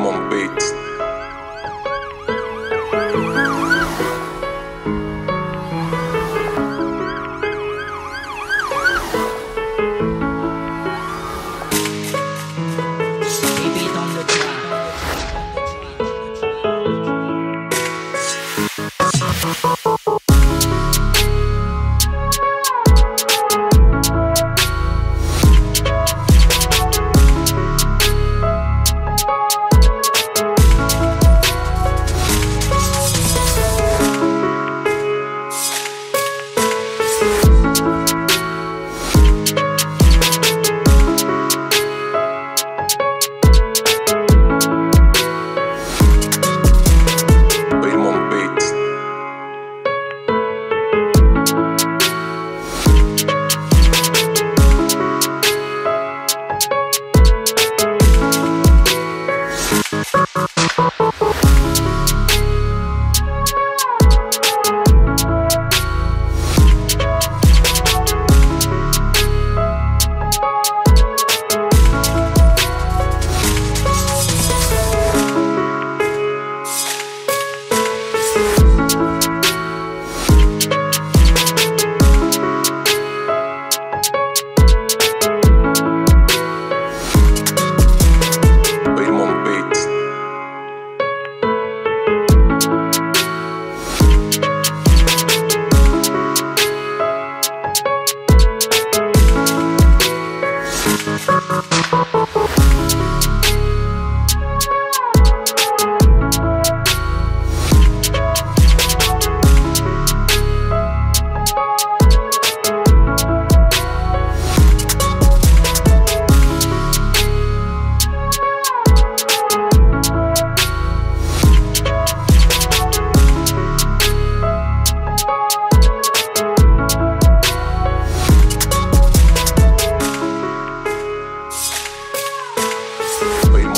minimum beats.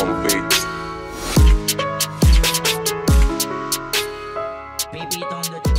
On the track.